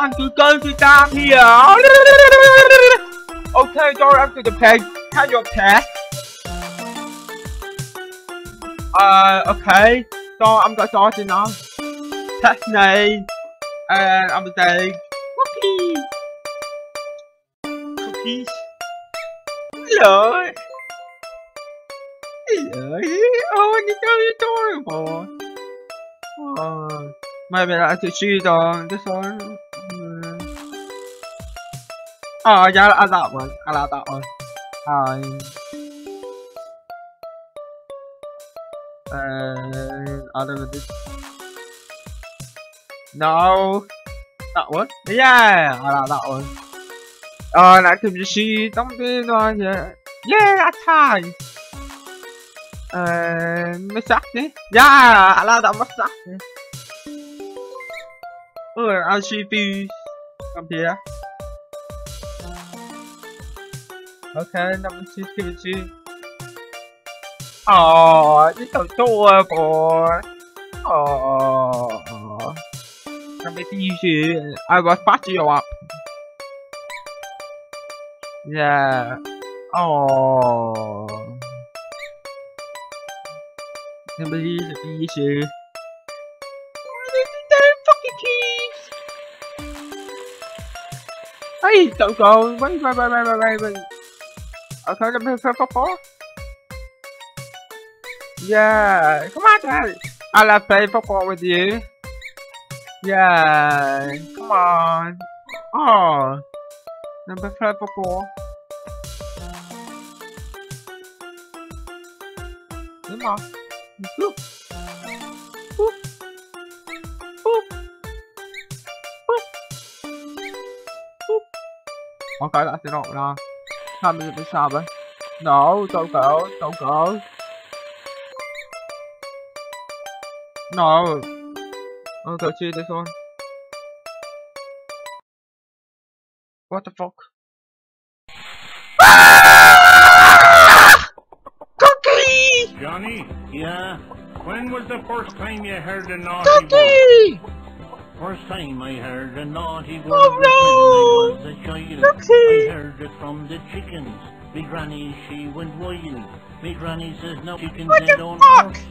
I'm just going to down here. Okay, don't answer the peg. Can your pet? Uh, okay. So I'm gonna start now. Test name. And I'm saying cookies. Cookies. Hello. Hello. Oh, you're so adorable. Oh, maybe I should choose on this one. Oh, yeah, I like that one. I like that one. Um, and I don't this. No, that one. Yeah, I like that one. Oh, I can just see something on yeah. Yeah, that's high. Uh, Misaki? Yeah, I like that Misaki. Oh, I'll see these from here. Okay, number two, two, two. Oh, you're so adorable. Oh, number three, I will patch you up. Yeah. Oh. Number three, the issue. Hey, don't go. Wait, wait, wait, wait, wait, wait, wait. Okay, let me play football. Yeah, come on, Dad. I love playing football with you. Yeah, come on. Oh, me play football. Come on. Boop. Boop. Boop. Boop. Boop. Okay, that's enough now. Time is the Sabbath. No, don't go, don't go. No. I'll go to this one. What the fuck? Cookie! Johnny? Yeah? When was the first time you heard a naughty word? Cookie! First time I heard a naughty word Oh, was when I was a child. I heard it from the chickens. Me granny, she went wild. Me granny says no chickens What they the don't fuck? curse.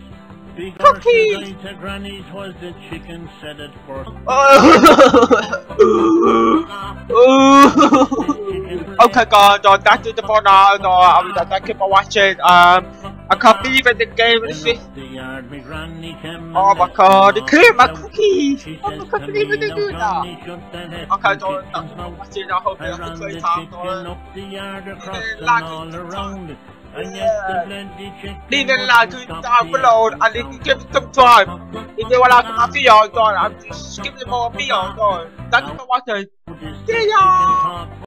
Big Cookie! horse died to granny's was the chicken said it first. okay guys, uh, that's it for now. Uh, thank you for watching. Um, I can't believe it, oh oh, the game is In up the yard, me granny came Oh and my god, they cleared my cookies! Oh, I can't to believe it, they "Now, do that! Johnny, shut the head, Okay, Jordan, chickens thanks for know." watching. I hope you I have a ran the great time, Jordan. up the yard across Leave a and like all and subscribe. around it. And Yeah. yes, the bloody chicken Leave a was like hooked and up down below and down. give it some time. If you would like my video, Jordan, I'm just skipping more video, Jordan. Thank you for watching. See ya!